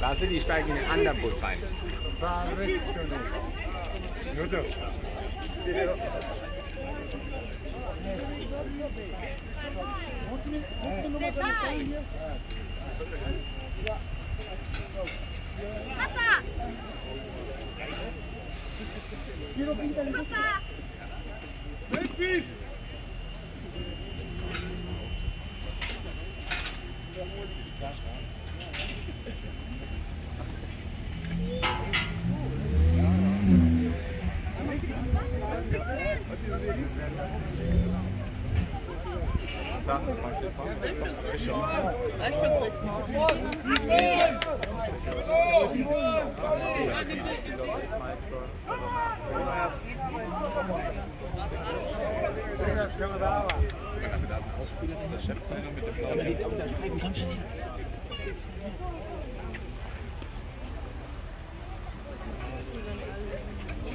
Lasse die steigen in den anderen Bus rein. Papa! Papa! Also da ist ein Ausspieler, das ist der Cheftrainer mit dem blauen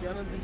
Die anderen sind